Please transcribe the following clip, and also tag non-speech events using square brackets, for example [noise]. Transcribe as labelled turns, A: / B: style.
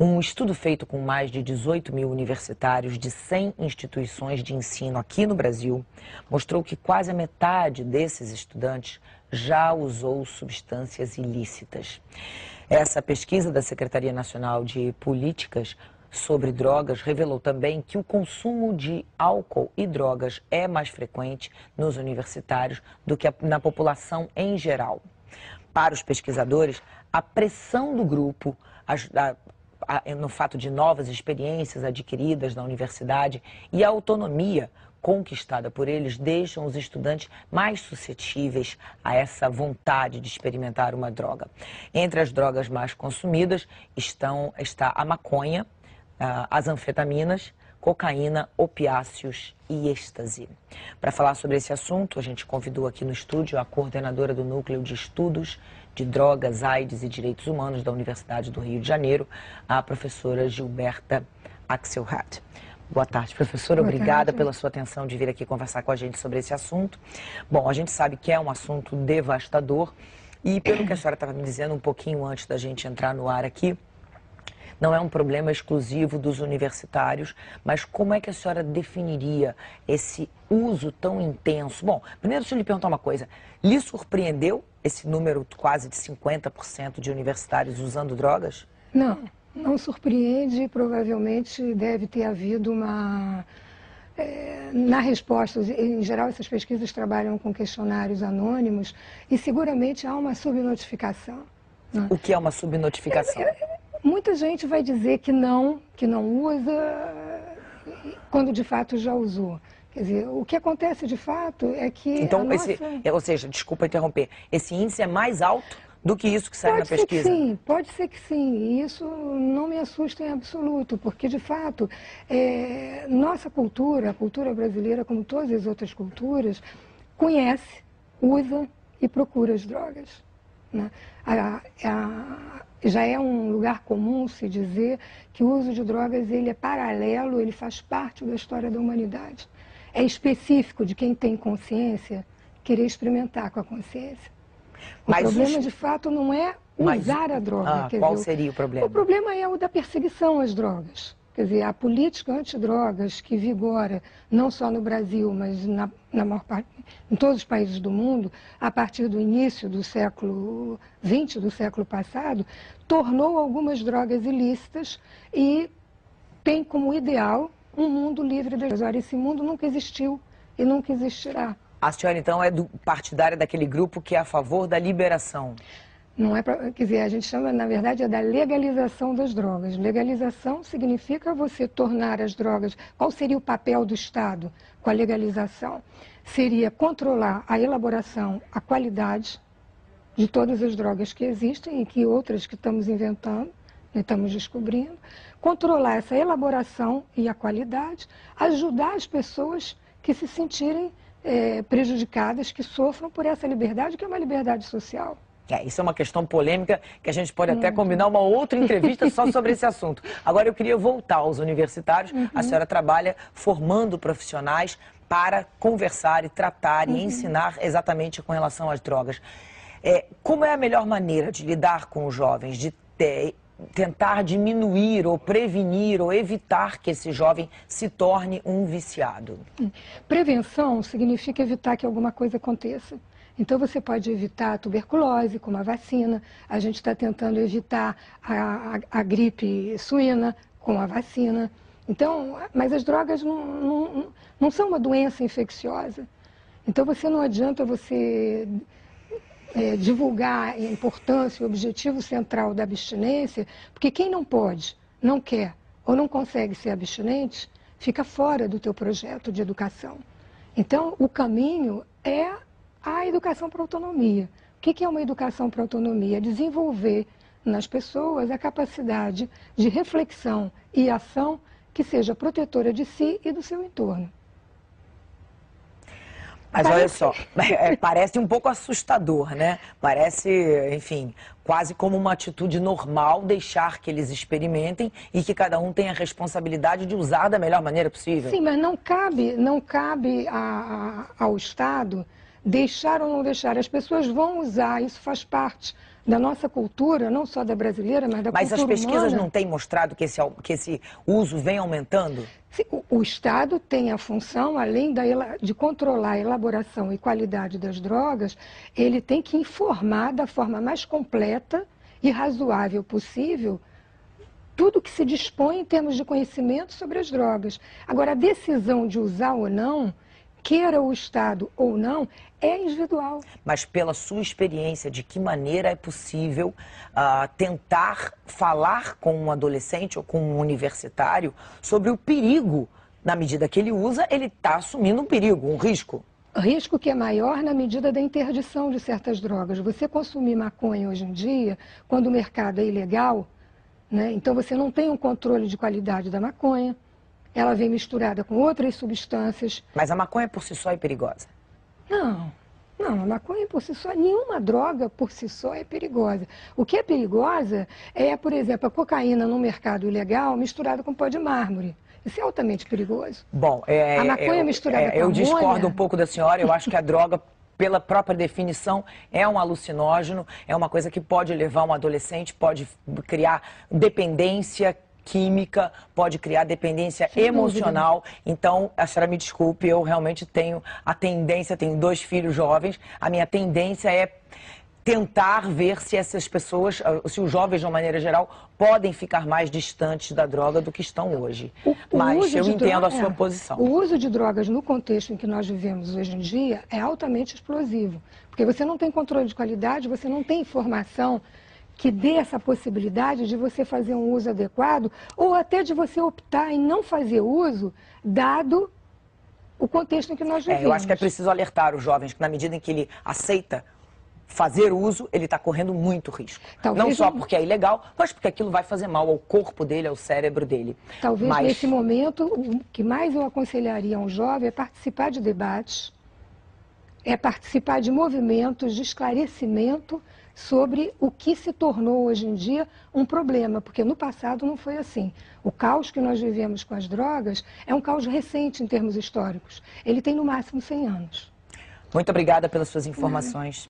A: Um estudo feito com mais de 18 mil universitários de 100 instituições de ensino aqui no Brasil mostrou que quase a metade desses estudantes já usou substâncias ilícitas. Essa pesquisa da Secretaria Nacional de Políticas sobre drogas revelou também que o consumo de álcool e drogas é mais frequente nos universitários do que na população em geral. Para os pesquisadores, a pressão do grupo a, no fato de novas experiências adquiridas na universidade e a autonomia conquistada por eles deixam os estudantes mais suscetíveis a essa vontade de experimentar uma droga. Entre as drogas mais consumidas estão, está a maconha, ah, as anfetaminas, cocaína, opiáceos e êxtase. Para falar sobre esse assunto, a gente convidou aqui no estúdio a coordenadora do Núcleo de Estudos de Drogas, AIDS e Direitos Humanos da Universidade do Rio de Janeiro, a professora Gilberta Axelrad. Boa tarde, professora. Boa Obrigada tarde. pela sua atenção de vir aqui conversar com a gente sobre esse assunto. Bom, a gente sabe que é um assunto devastador e, pelo que a senhora estava me dizendo um pouquinho antes da gente entrar no ar aqui, não é um problema exclusivo dos universitários, mas como é que a senhora definiria esse uso tão intenso? Bom, primeiro deixa eu lhe perguntar uma coisa. Lhe surpreendeu esse número quase de 50% de universitários usando drogas?
B: Não, não surpreende. Provavelmente deve ter havido uma. É, na resposta, em geral, essas pesquisas trabalham com questionários anônimos e seguramente há uma subnotificação.
A: Né? O que é uma subnotificação? É, é,
B: Muita gente vai dizer que não, que não usa, quando de fato já usou. Quer dizer, o que acontece de fato é que.
A: Então, nossa... esse, ou seja, desculpa interromper, esse índice é mais alto do que isso que sai
B: pode
A: na pesquisa?
B: Ser que sim, pode ser que sim. E isso não me assusta em absoluto, porque de fato, é, nossa cultura, a cultura brasileira, como todas as outras culturas, conhece, usa e procura as drogas. Né? A, a, já é um lugar comum se dizer que o uso de drogas ele é paralelo, ele faz parte da história da humanidade. É específico de quem tem consciência querer experimentar com a consciência. O Mas problema, isso... de fato, não é usar Mas... a droga.
A: Ah, qual dizer, seria o problema?
B: O problema é o da perseguição às drogas. Quer dizer, a política antidrogas que vigora, não só no Brasil, mas na, na maior parte, em todos os países do mundo, a partir do início do século XX, do século passado, tornou algumas drogas ilícitas e tem como ideal um mundo livre das drogas. Esse mundo nunca existiu e nunca existirá.
A: A senhora, então, é do, partidária daquele grupo que é a favor da liberação?
B: Não é pra, quer dizer, a gente chama, na verdade, é da legalização das drogas. Legalização significa você tornar as drogas. Qual seria o papel do Estado com a legalização? Seria controlar a elaboração, a qualidade de todas as drogas que existem e que outras que estamos inventando, né, estamos descobrindo, controlar essa elaboração e a qualidade, ajudar as pessoas que se sentirem é, prejudicadas, que sofram por essa liberdade, que é uma liberdade social.
A: É, isso é uma questão polêmica que a gente pode até uhum. combinar uma outra entrevista só sobre esse assunto. Agora eu queria voltar aos universitários. Uhum. A senhora trabalha formando profissionais para conversar e tratar uhum. e ensinar exatamente com relação às drogas. É, como é a melhor maneira de lidar com os jovens, de ter, tentar diminuir ou prevenir ou evitar que esse jovem se torne um viciado?
B: Prevenção significa evitar que alguma coisa aconteça. Então, você pode evitar a tuberculose com uma vacina. A gente está tentando evitar a, a, a, gripe suína com a vacina. Então, mas as drogas não, não, não são uma doença infecciosa. Então, você não adianta você é, divulgar a importância, o objetivo central da abstinência, porque quem não pode, não quer ou não consegue ser abstinente, fica fora do teu projeto de educação. Então, o caminho é a educação para autonomia. O que é uma educação para autonomia? É desenvolver nas pessoas a capacidade de reflexão e ação que seja protetora de si e do seu entorno.
A: Mas parece... olha só, [laughs] é, parece um pouco assustador, né? Parece, enfim, quase como uma atitude normal deixar que eles experimentem e que cada um tenha a responsabilidade de usar da melhor maneira possível.
B: Sim, mas não cabe, não cabe a, a, ao Estado deixar ou não deixar. As pessoas vão usar, isso faz parte da nossa cultura, não só da brasileira, mas da
A: mas
B: cultura
A: Mas as pesquisas
B: humana.
A: não têm mostrado que esse, que esse uso vem aumentando?
B: O, o Estado tem a função, além da, de controlar a elaboração e qualidade das drogas, ele tem que informar da forma mais completa e razoável possível tudo que se dispõe em termos de conhecimento sobre as drogas. Agora, a decisão de usar ou não, queira o Estado ou não, é individual.
A: Mas pela sua experiência, de que maneira é possível uh, tentar falar com um adolescente ou com um universitário sobre o perigo? Na medida que ele usa, ele está assumindo um perigo, um risco.
B: Risco que é maior na medida da interdição de certas drogas. Você consumir maconha hoje em dia, quando o mercado é ilegal, né? Então você não tem um controle de qualidade da maconha, ela vem misturada com outras substâncias.
A: Mas a maconha por si só é perigosa?
B: Não, não, a maconha por si só, nenhuma droga por si só é perigosa. O que é perigosa é, por exemplo, a cocaína no mercado ilegal misturada com pó de mármore. Isso é altamente perigoso.
A: Bom, é,
B: a maconha
A: eu,
B: misturada
A: é,
B: com
A: Eu discordo
B: amônia...
A: um pouco da senhora, eu acho que a droga pela própria definição, é um alucinógeno, é uma coisa que pode levar um adolescente, pode criar dependência química, pode criar dependência Sem emocional. Dúvida. Então, a senhora me desculpe, eu realmente tenho a tendência, tenho dois filhos jovens, a minha tendência é tentar ver se essas pessoas, ah, se os jovens de uma maneira geral, podem ficar mais distantes da droga do que estão hoje. O, o Mas eu entendo droga, a sua é, posição.
B: O uso de drogas no contexto em que nós vivemos hoje em dia é altamente explosivo, porque você não tem controle de qualidade, você não tem informação que dê essa possibilidade de você fazer um uso adequado ou até de você optar em não fazer uso, dado o contexto em que nós vivemos.
A: É, eu acho que é preciso alertar os jovens que na medida em que ele aceita fazer uso, ele está correndo muito risco. Talvez não só porque é ilegal, mas porque aquilo vai fazer mal ao corpo dele, ao cérebro dele.
B: Talvez mas... nesse momento, o que mais eu aconselharia a um jovem é participar de debates, é participar de movimentos de esclarecimento sobre o que se tornou hoje em dia um problema, porque no passado não foi assim. O caos que nós vivemos com as drogas é um caos recente em termos históricos. Ele tem no máximo 100 anos.
A: Muito obrigada pelas suas informações.